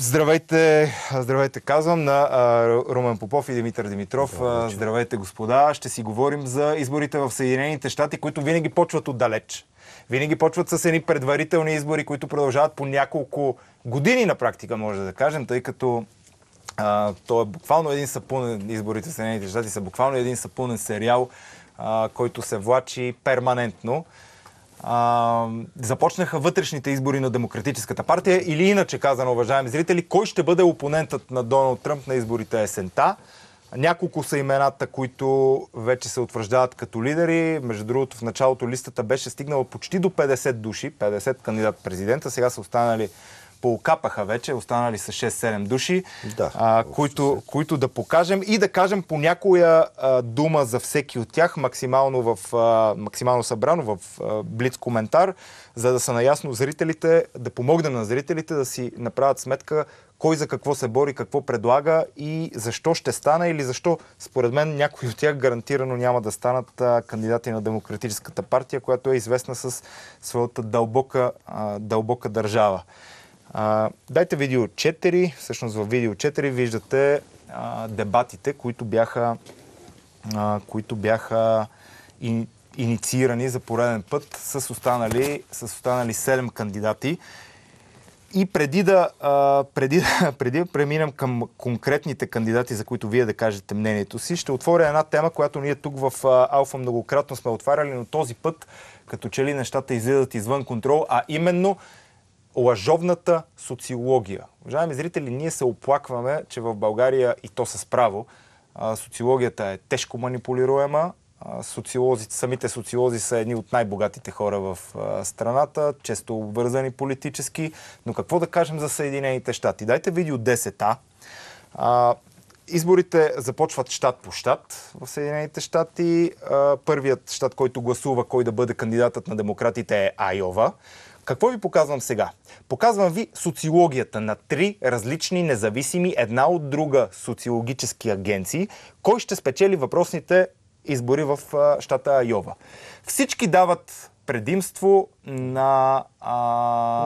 Здравейте, здравейте казвам на Румен Попов и Димитър Димитров. Здравейте. здравейте, господа. Ще си говорим за изборите в Съединените щати, които винаги почват отдалеч. Винаги почват с едни предварителни избори, които продължават по няколко години на практика, може да кажем, тъй като а, то е буквално един сапунен, изборите в Съединените щати са буквално един сапунен сериал, а, който се влачи перманентно а, започнаха вътрешните избори на Демократическата партия или иначе казано, уважаеми зрители, кой ще бъде опонентът на Доналд Тръмп на изборите есента. Няколко са имената, които вече се утвърждават като лидери. Между другото, в началото листата беше стигнала почти до 50 души, 50 кандидат президента. Сега са останали поокапаха вече, останали са 6-7 души, да, а, които, които да покажем и да кажем по някоя а, дума за всеки от тях, максимално, в, а, максимално събрано в а, блиц коментар, за да са наясно зрителите, да помогнем на зрителите да си направят сметка кой за какво се бори, какво предлага и защо ще стана или защо, според мен, някои от тях гарантирано няма да станат а, кандидати на Демократическата партия, която е известна с своята дълбока, а, дълбока държава. А, дайте видео 4. Всъщност в видео 4 виждате а, дебатите, които бяха, а, които бяха ин, инициирани за пореден път с останали, с останали 7 кандидати. И преди да, а, преди, преди да преминем към конкретните кандидати, за които вие да кажете мнението си, ще отворя една тема, която ние тук в Алфа многократно сме отваряли, но този път като че ли нещата излизат извън контрол, а именно лъжовната социология. Уважаеми зрители, ние се оплакваме, че в България, и то с право, социологията е тежко манипулируема. Социолозите, самите социолози са едни от най-богатите хора в страната, често обвързани политически. Но какво да кажем за Съединените щати? Дайте видео 10А. Изборите започват щат по щат в Съединените щати. Първият щат, който гласува кой да бъде кандидатът на демократите е Айова. Какво ви показвам сега? Показвам ви социологията на три различни независими една от друга социологически агенции. Кой ще спечели въпросните избори в щата Айова? Всички дават предимство на, а,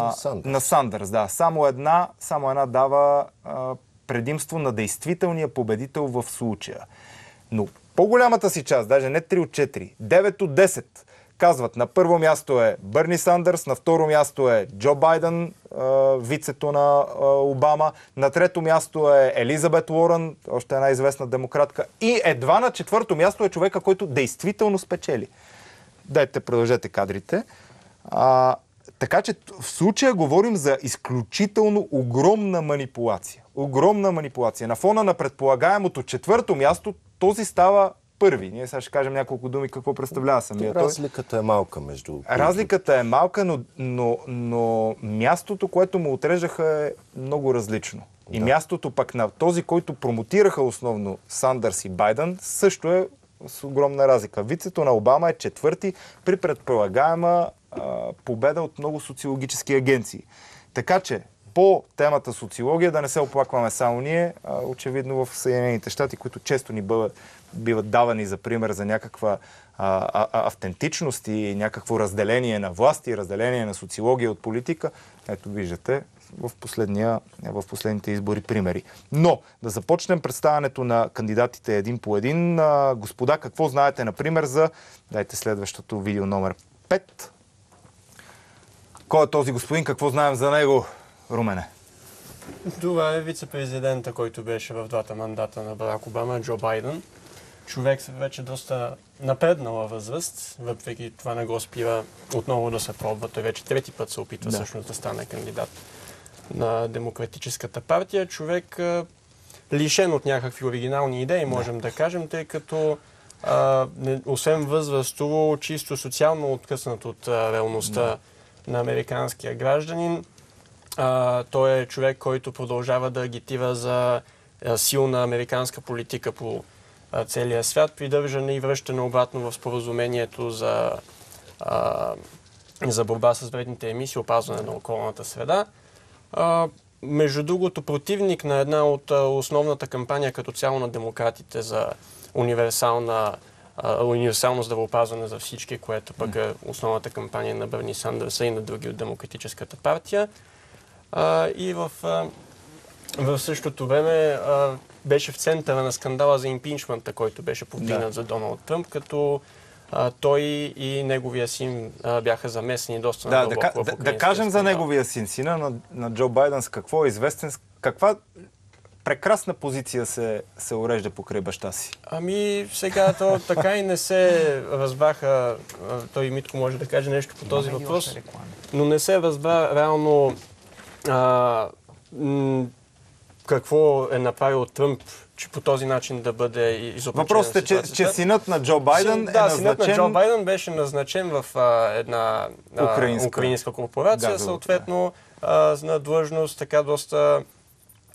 на, Сандърс. на Сандърс. Да. Само, една, само една дава а, предимство на действителния победител в случая. Но по-голямата си част, даже не 3 от 4, 9 от 10 казват на първо място е Бърни Сандърс, на второ място е Джо Байден, вицето на Обама, на трето място е Елизабет Уорън, още една известна демократка и едва на четвърто място е човека, който действително спечели. Дайте, продължете кадрите. А, така че в случая говорим за изключително огромна манипулация. Огромна манипулация. На фона на предполагаемото четвърто място, този става първи. Ние сега ще кажем няколко думи какво представлява самия той. Разликата е малка между... Разликата е малка, но, но, но мястото, което му отрежаха е много различно. И да. мястото пък на този, който промотираха основно Сандърс и Байден, също е с огромна разлика. Вицето на Обама е четвърти при предполагаема а, победа от много социологически агенции. Така че по темата социология, да не се оплакваме само ние, а, очевидно в Съединените щати, които често ни бъдат, биват давани за пример за някаква а, а, автентичност и някакво разделение на власти, разделение на социология от политика. Ето виждате в, в последните избори примери. Но да започнем представянето на кандидатите един по един. А, господа, какво знаете, например, за... Дайте следващото видео номер 5. Кой е този господин? Какво знаем за него? Румене? Това е вице-президента, който беше в двата мандата на Барак Обама, Джо Байден. Човек вече доста напреднала възраст, въпреки това не го спира отново да се пробва. Той вече трети път се опитва да. всъщност да стане кандидат на Демократическата партия. Човек лишен от някакви оригинални идеи, можем да, да кажем, тъй като а, не, освен възрастово, чисто социално откъснат от а, реалността да. на американския гражданин, а, той е човек, който продължава да агитира за силна американска политика по целия свят, придържане и връщане обратно в споразумението за, за борба с вредните емисии, опазване на околната среда. Между другото, противник на една от основната кампания като цяло на демократите за универсална универсално здравеопазване за всички, което пък е основната кампания на Бърни Сандърса и на други от Демократическата партия. И в В същото време а, беше в центъра на скандала за импинчмента, който беше повдигнат Да. за Доналд Тръмп, като а, той и неговия син а, бяха замесени доста Да, да, надълбоко да, да украинския кажем за скандал. неговия син, сина на, на Джо Байден, с какво е известен, с каква прекрасна позиция се, се урежда покрай баща си. Ами сега то така и не се разбраха, той Митко може да каже нещо по този въпрос, но не се разбра реално а, м- какво е направил Тръмп, че по този начин да бъде изобличен. Въпросът е, че, че синът на Джо Байден Син- е да, синът на назначен... Джо Байден беше назначен в а, една а, Украинска. украинска корпорация, газова, съответно а, на длъжност така доста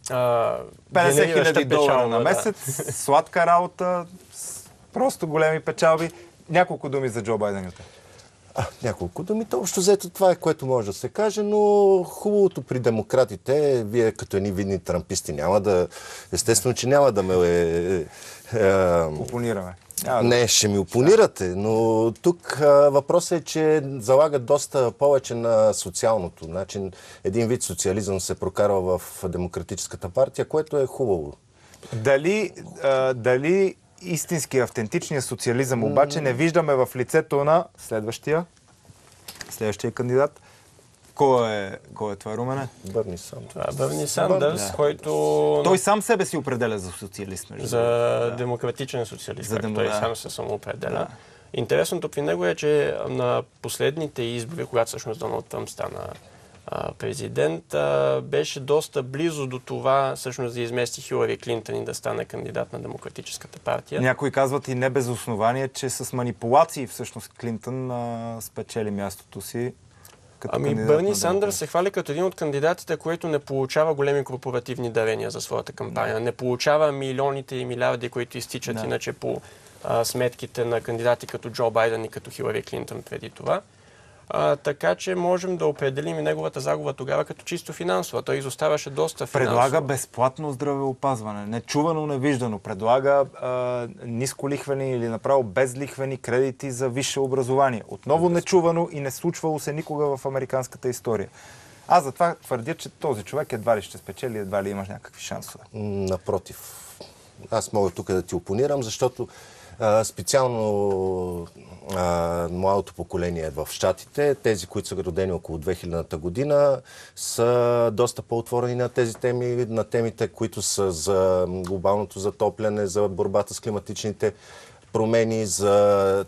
а, 50 генерираща хиляди долара на да. месец, сладка работа, просто големи печалби. Няколко думи за Джо Байден. А, няколко думи. То общо взето това е което може да се каже, но хубавото при демократите е, вие като едни видни трамписти няма да... Естествено, че няма да ме... Е, е, Опонираме. Няма да- не, ще ми опонирате, но тук въпросът е, че залагат доста повече на социалното. Значи, един вид социализъм се прокарва в Демократическата партия, което е хубаво. Дали, а, дали истински автентичния социализъм обаче не виждаме в лицето на следващия, следващия кандидат. Кой е, кой е това, Румене? Бърни сам. Това е Бърни Сандърс, Да. който Той сам себе си определя за социалист. Между за другото. демократичен социалист, За демо- той да. сам се самоопределя. Да. Интересното при него е, че на последните избори, когато всъщност Доналд Тръмп стана президент, беше доста близо до това всъщност да измести Хилари Клинтон и да стане кандидат на Демократическата партия. Някои казват и не без основание, че с манипулации всъщност Клинтон а, спечели мястото си. Ами Бърни на Сандърс се хвали като един от кандидатите, който не получава големи корпоративни дарения за своята кампания. Не получава милионите и милиарди, които изтичат Да. иначе по а, сметките на кандидати като Джо Байден и като Хилари Клинтон преди това. А, така че можем да определим и неговата загуба тогава като чисто финансова. Той изоставаше доста финансово. Предлага безплатно здравеопазване. Нечувано, невиждано. Предлага а, нисколихвени или направо безлихвени кредити за висше образование. Отново нечувано и не случвало се никога в американската история. Аз затова твърдя, че този човек едва ли ще спечели, едва ли имаш някакви шансове. Напротив. Аз мога тук да ти опонирам, защото специално а, младото поколение в Штатите, тези, които са родени около 2000-та година, са доста по-отворени на тези теми, на темите, които са за глобалното затопляне, за борбата с климатичните промени, за...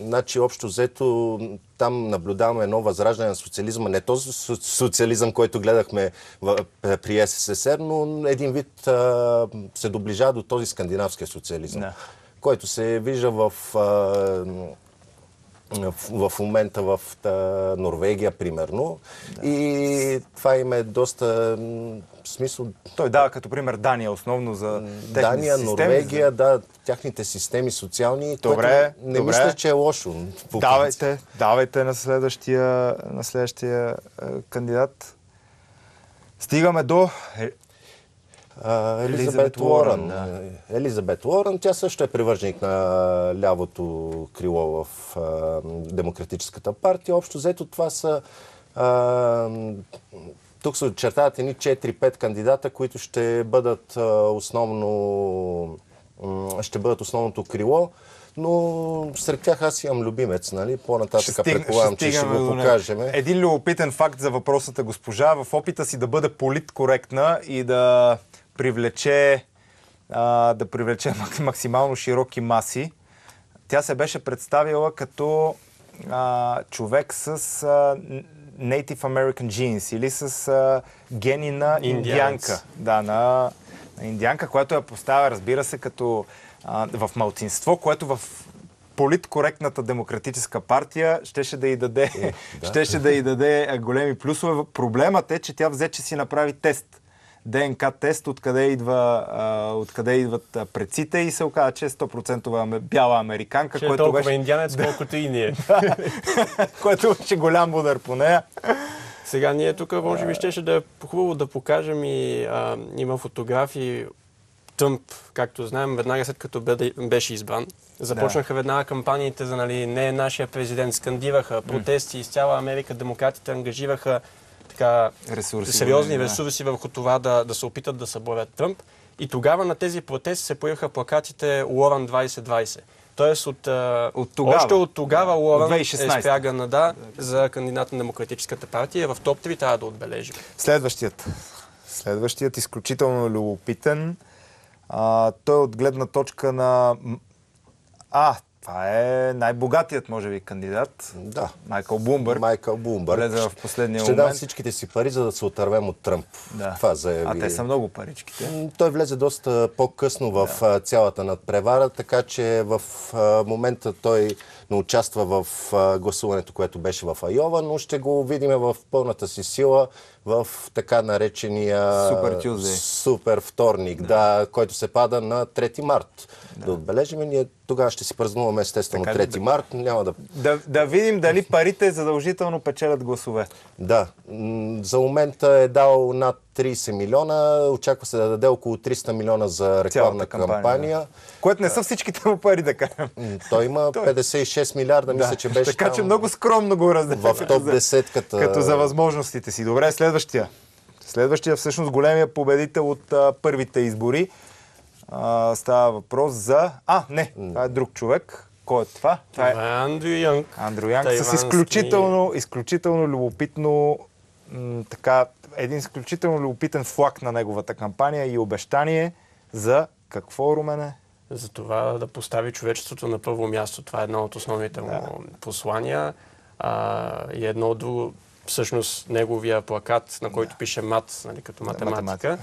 Значи, общо взето, там наблюдаваме едно възраждане на социализма. Не този со- социализъм, който гледахме при СССР, но един вид се доближава до този скандинавския социализъм, Да. Който се вижда в... В, момента в Норвегия, примерно. И това им е доста смисъл. Той дава като пример Дания основно за техните Дания, системи, Норвегия, да, тяхните системи социални. Добре, не добре. мисля, че е лошо. Давайте, давайте на следващия, на следващия е, кандидат. Стигаме до... Е, Елизабет, Елизабет. Уорън, Елизабет Уорън, тя също е привърженик на лявото крило в а, Демократическата партия. Общо взето това са... А, тук се очертават едни 4-5 кандидата, които ще бъдат основно ще бъдат основното крило, но сред тях аз имам любимец, нали? По-нататък предполагам, че ще го покажем. Един любопитен факт за въпросната госпожа. В опита си да бъде политкоректна и да привлече, а, да привлече мак- максимално широки маси, тя се беше представила като а, човек с а, Native American genes или с а, гени на индианка. Да, на, на индианка, която я поставя, разбира се, като а, в малцинство, което в политкоректната демократическа партия щеше да й даде, Е, да. щеше да й даде големи плюсове. Проблемът е, че тя взе, че си направи тест. ДНК тест, откъде, идва, а, откъде идват предците и се оказа, че е 100% аме- бяла американка, Че е което толкова беше, индианец, колкото и ние. което беше голям удар по нея. Сега ние тук може би щеше да е хубаво да покажем и а, има фотографии Тъмп, както знаем, веднага след като беше избран. Започнаха веднага кампаниите за нали, не е нашия президент, скандираха протести из цяла Америка, демократите ангажираха така Ресурси, сериозни да. ресурси върху това да, да се опитат да съборят Тръмп. И тогава на тези протести се появиха плакатите Лоран 2020. Тоест от, От тогава. още от тогава Лоран От е 2016. спрягана да, за кандидат на Демократическата партия. В топ 3 трябва да отбележим. Следващият. Следващият изключително любопитен. А, той е от гледна точка на... А, това е най-богатият, може би, кандидат. Да. Майкъл Блумбърг. Майкъл Блумбърг. Влезе в последния Ще дам момент. всичките си пари, за да се отървем от Тръмп. Да. Това заяви. А те са много паричките. Той влезе доста по-късно в а, цялата надпревара, така че в момента той не участва в гласуването, което беше в Айова, но ще го видим в пълната си сила в така наречения Супер супер вторник, да. който се пада на 3 март. Да, да отбележим, ние тогава ще си празнуваме естествено Така, 3 да- март, няма да Да, да видим дали парите задължително печелят гласове. Да, за момента е дал над 30 милиона, очаква се да даде около 300 милиона за рекламна кампания. кампания. Което не са всичките му пари, да кажем. Той има 56 милиарда, мисля, че беше така че там много скромно го разделя. в топ 10-ката. Като за възможностите си. Добре, следващия. Следващия всъщност големия победител от а, първите избори. А, става въпрос за... А, не, това е друг човек. Кой е това? Това е е Андрю Янг. Андрю Янг с изключително, изключително любопитно м, така, един изключително любопитен флаг на неговата кампания и обещание за какво, Румене? за това да постави човечеството на първо място. Това е едно от основните му послания. А, и едно от друго, всъщност неговия плакат, на който пише мат, нали, като математика. математика.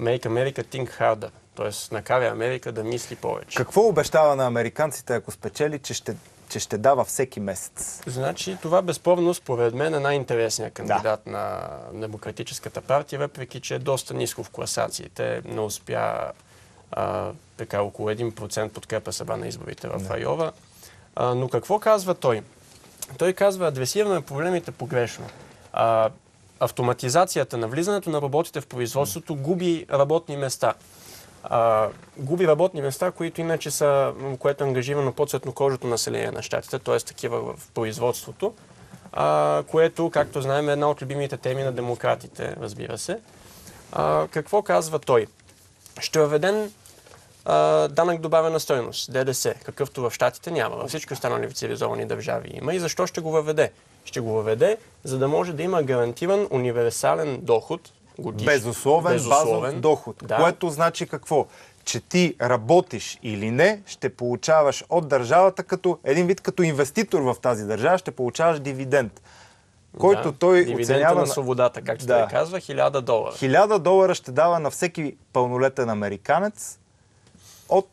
Make America think harder. Тоест, накаря Америка да мисли повече. Какво обещава на американците, ако спечели, че ще, че ще дава всеки месец? Значи, това безспорно, според мен, е най-интересният кандидат на Демократическата партия, въпреки че е доста ниско в класациите. Не успя а, така около 1% подкрепа съба на изборите в Айова. А, но какво казва той? Той казва, адресираме проблемите погрешно. А, автоматизацията на влизането на роботите в производството губи работни места. А, губи работни места, които иначе са, което е ангажирано по-цветнокожото население на щатите, т.е. такива в производството, а, което, както знаем, е една от любимите теми на демократите, разбира се. А, какво казва той? Ще въведем а, данък добавена стойност, ДДС, какъвто в Штатите няма. Във всички останали цивилизовани държави има. И защо ще го въведе? Ще го въведе, за да може да има гарантиран универсален доход, годиш, Безусловен, базов доход. Да. Което значи какво? Че ти работиш или не, ще получаваш от държавата като един вид като инвеститор в тази държава, ще получаваш дивиденд. Който да. той оценява на свободата, както Да. той казва, 1000 долара. 1000 долара ще дава на всеки пълнолетен американец от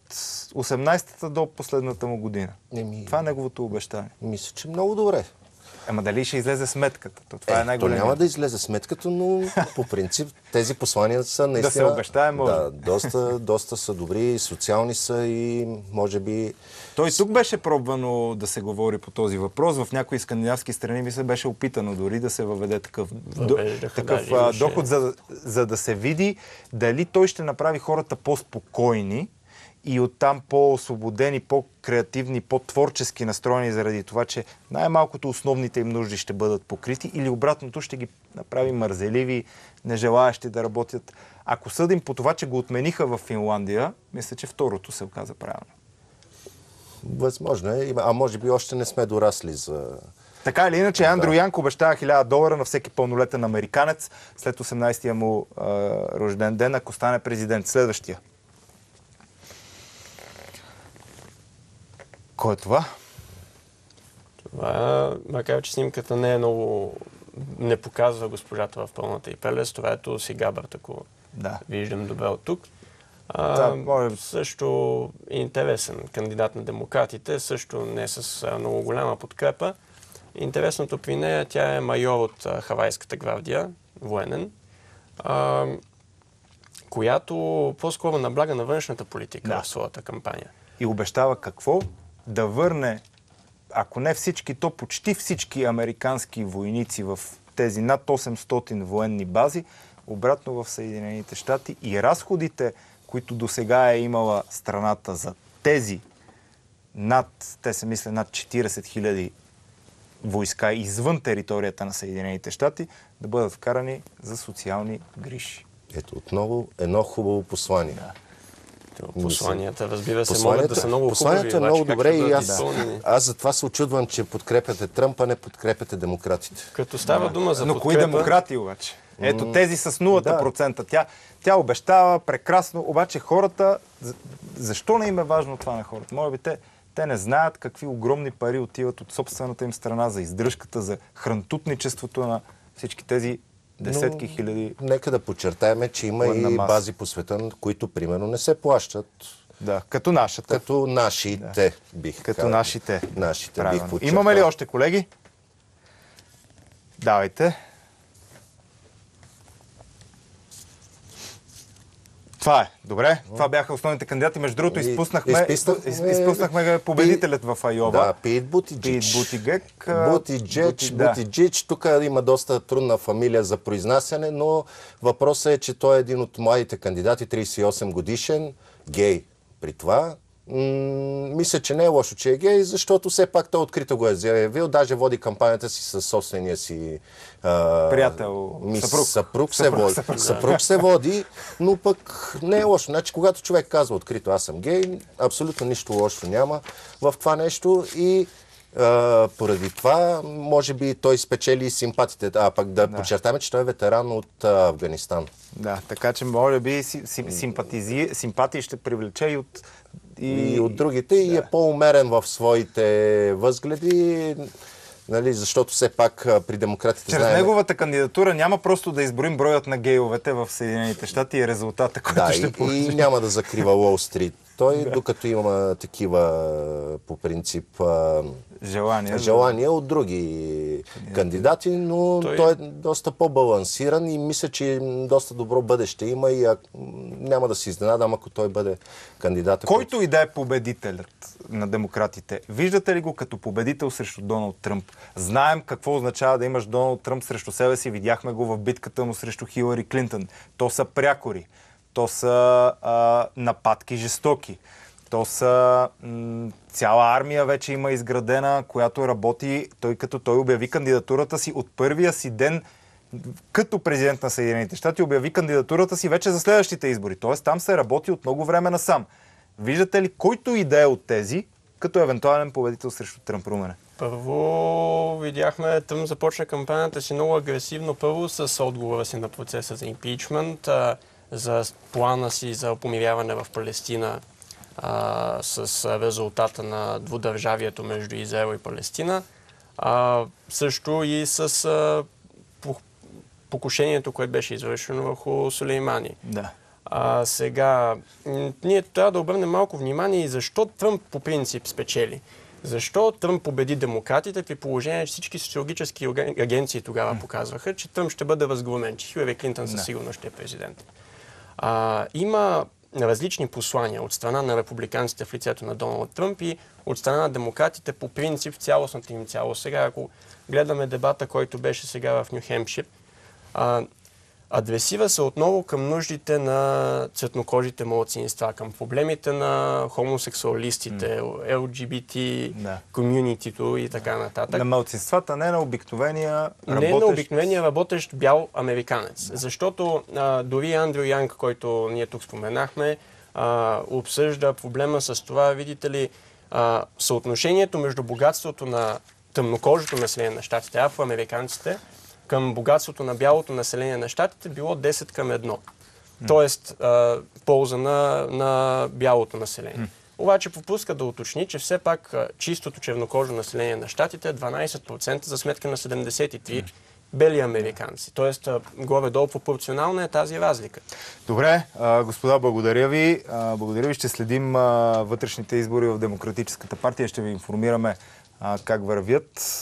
18-та до последната му година. Еми, Това е неговото обещание. Мисля, че много добре. Ама дали ще излезе сметката? То това е, Е, то най-големият. няма да излезе сметката, но по принцип тези послания са наистина... се обещае, може. Да, доста, доста са добри, социални са и може би... Той тук беше пробвано да се говори по този въпрос. В някои скандинавски страни мисля беше опитано дори да се въведе такъв, до, Въвеждаха, такъв даже а, имаше. доход, за, за да се види дали той ще направи хората по-спокойни и оттам по-освободени, по-креативни, по-творчески настроени заради това, че най-малкото основните им нужди ще бъдат покрити или обратното ще ги направи мързеливи, нежелаящи да работят. Ако съдим по това, че го отмениха в Финландия, мисля, че второто се оказа правилно. Възможно е, а може би още не сме дорасли за... Така или иначе, Андрю Янк обещава 1000 долара на всеки пълнолетен американец след 18-я му а, рожден ден, ако стане президент. Следващия. Кой е това? Това, макар че снимката не е много... не показва госпожата в пълната и прелест, това е Тулси Габърт, ако Да. виждам добре от тук. А, Да, може. Също интересен кандидат на демократите, също не с много голяма подкрепа. Интересното при нея, тя е майор от а, Хавайската гвардия, военен, а, която по-скоро набляга на външната политика Да. в своята кампания. И обещава какво? Да върне, ако не всички, то почти всички американски войници в тези над 800 военни бази, обратно в Съединените щати и разходите, които до сега е имала страната за тези над, те се мисля, над 40 хиляди войска извън територията на Съединените щати да бъдат вкарани за социални грижи. Ето отново едно хубаво послание. Да. Посланията, разбира се, могат да са много Посланията хубави. е много добре и аз, аз затова се очудвам, че подкрепяте Тръмп, а не подкрепяте демократите. Като става дума за Но кои демократи обаче? Ето тези с 0%. Да. Тя, тя обещава прекрасно, обаче хората... за- Защо не им е важно това на хората? Може би те, те не знаят какви огромни пари отиват от собствената им страна за издръжката, за хрантутничеството на всички тези десетки Но хиляди. Нека да подчертаем, че има и маса. бази по света, които примерно не се плащат Да, като нашата. като нашите, бих Като казал. нашите. Нашите, Правилно. бих подчертал. Имаме ли още колеги? Давайте. Това е. Добре. Това бяха основните кандидати. Между другото, изпуснахме, изписнахме- из- изпуснахме победителят в Айова. Да, Пит Бутиджич. Пит Бутигек, Бутиджич, да. Бутиджич. Тук има доста трудна фамилия за произнасяне, но въпросът е, че той е един от младите кандидати, 38 годишен, гей при това. Мисля, че не е лошо, че е гей, защото все пак той открито го е заявил. Даже води кампанията си със собствения си а, Приятел, ми, съпруг. съпруг, се Съпруг, води. съпруг, Съпруг, се води, но пък не е лошо. Значи, когато човек казва открито аз съм гей, абсолютно нищо лошо няма в това нещо и а, поради това, може би той спечели симпатите. А пък да, подчертаме, че той е ветеран от а, Афганистан. Да, така че може би си, си, симпатизи, симпатии ще привлече и от... И, от другите и е по-умерен в своите възгледи, нали, защото все пак при демократите Чрез знаем... неговата кандидатура няма просто да изброим броят на гейовете в Съединените щати и резултата, който Да, ще и, получи. и няма да закрива Уолл Стрит. Той, докато има такива, по принцип, а, Желание. желания от други кандидати, но той... Той- той е доста по-балансиран и мисля, че доста добро бъдеще има и а, няма да се изненадам, ако той бъде кандидат. Който и да е победителят на демократите, виждате ли го като победител срещу Доналд Тръмп? Знаем какво означава да имаш Доналд Тръмп срещу себе си. Видяхме го в битката му срещу Хилари Клинтон. То са прякори. То са а, нападки жестоки. То са м, цяла армия вече има изградена, която работи. Той като той обяви кандидатурата си от първия си ден като президент на Съединените щати обяви кандидатурата си вече за следващите избори. Тоест там се работи от много време насам. Виждате ли който и е от тези, като евентуален победител срещу Тръмп Румене? Първо видяхме, Тръмп започна кампанията си много агресивно. Първо с отговора си на процеса за импичмент, за плана си за помиряване в Палестина а, с резултата на двудържавието между Израел и Палестина. А, също и с а, по- покушението, което беше извършено върху Сулеймани. Да. А, сега, ние трябва да обърнем малко внимание и защо Тръмп по принцип спечели. Защо Тръмп победи демократите при положение, че всички социологически агенции тогава показваха, че Тръмп ще бъде възглавен, че Хилари Клинтон със сигурност ще е президент. А, има различни послания от страна на републиканците в лицето на Доналд Тръмп и от страна на демократите по принцип в цялостната им цялост. Сега, ако гледаме дебата, който беше сега в Нью Хемпшир, адресира се отново към нуждите на цветнокожите младсинства, към проблемите на хомосексуалистите, LGBT, Да. комюнитито и така нататък. На малцинствата, не на обикновения Не работещ... на обикновения работещ бял американец. Защото а, дори Андрю Янг, който ние тук споменахме, а, обсъжда проблема с това, видите ли, а, съотношението между богатството на тъмнокожото население на щатите, афроамериканците, към богатството на бялото население на щатите било 10 към 1. Тоест, а, полза на, на бялото население. Обаче пропуска да уточни, че все пак а, чистото чернокожо население на щатите е 12% за сметка на 73% бели американци. Тоест, а, горе-долу пропорционална е тази разлика. Добре, а, господа, благодаря ви. А, Благодаря ви. Ще следим вътрешните избори в Демократическата партия. Ще ви информираме как вървят.